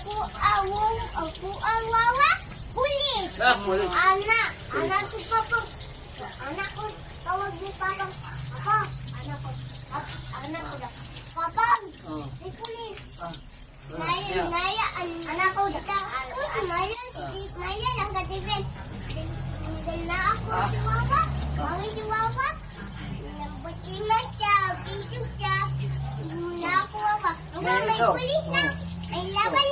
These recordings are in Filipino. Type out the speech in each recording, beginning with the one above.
aku awung, aku awawa, kulit. Nah, kulit. Anak, anak tuh papa. Anakku kalau di papa, apa? Anakku, anakku dah. Papa, oh. di kulit. Ah. Naya, ya. Naya, anakku dah. Terus Naya, ah. Naya yang kata Ben. Dan aku ah. siapa? Mami siapa? Yang putih masa, pintu siapa? Nak aku apa? Mama kulit oh. nak. Laban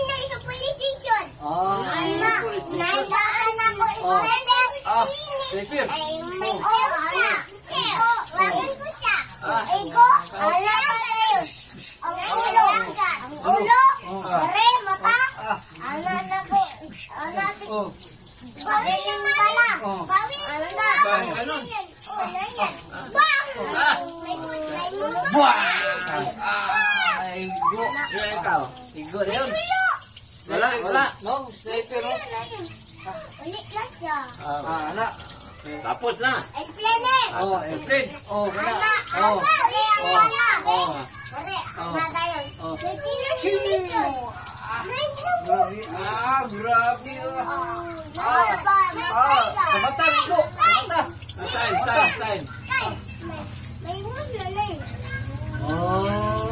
Ah, Ama, nandaan ako Oh. sa Ah. Sipir. Ay, may siya. Ego, wagan ko siya. Ah. Ego, ala sa'yo. Ang ulo, ang ulo, Oh. pare, mata. Ah. Ana na ko, ana si Oh. Bawi yung pala. Oh. Bawi ano na. Bawi, ganun. Yan, Oh, ganyan. Bang! Ah. May may mundo. Buah! Ah, igo. Yan ikaw. Igo na yun. Ulo. Wala, wala. No, sniper, no? Ulit na siya. Ah, anak. Tapos na. Oh, airplane. Oh, wala. Ana, Oh. ang Oh. wala. Oh. Oh. Oh. Siya May mundo. Grabe. Ah, grabe. Oh. Ah. Ah, pala. sa mata, igo. Sa mata. Time, time, time. Ay, may- mundo na yun. Oh.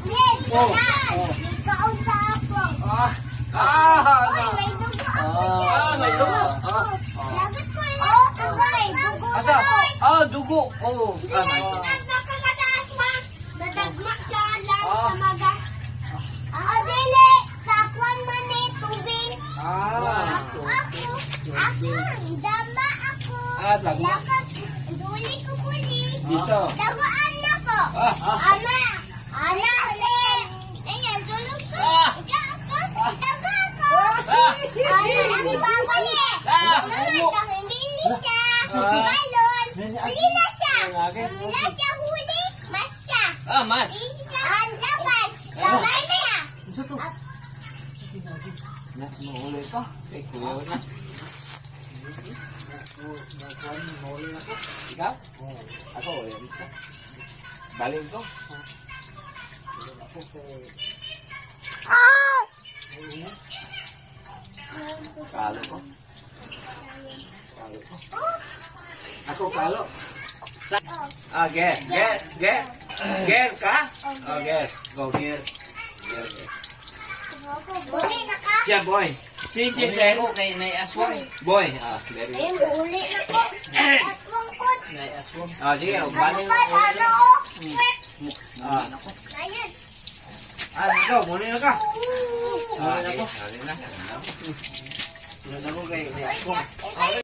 Ned, Oh. yan. Oh. Kaon sa ako. Ah. Ah, Oy, na. may dugo ako Ah, dyan. ah, may dugo. Ah. Oh, Lagot ko yun. Oh, abay, dugo Asa? ko. Ah, dugo. Oh. Hindi Ah, yan, ah. ang nakakataas ma. Nadagmak siya lang Ah. sa maga. Ah, dili. Kakuan man eh, tubig. Ah. Ako, dama ako. Ah, dama. Duli ko puli. Dito. Dagaan na ko. Ah, ah. Ama, ana, uli. Ayan, tulog ko. Ah. Daga ako. Ah. Ana, ang baba niya. Ah. Mama, kahimili siya. Balon. Huli na siya. Wala siya huli. Masya. Ah, man. Isa ang laban. Sabay na yan. Ito to. Na, mahuli ka. Eh, kuya na. Ikaw? Ako, yan ka ko. Kalo ko. Ako kalo. Oh. Ah, get, get, get. Get ka? Oh, get. Go, get. Get, get. Huli na ka. Yeah, boy. Si si Hindi ko kay Nay Aswang. Boy. Ah, very Ayun, good. huli na ko. At lungkot. Nay Aswang. Ah, sige. oh, Balik Ano mo. pa, ano oh? Ah, Ayun. ah, ikaw, muli na ka. Ooh. Ah, Muli na sige. ko. Muli na. Sunod ako kay Nay Ay, Aswang. ay,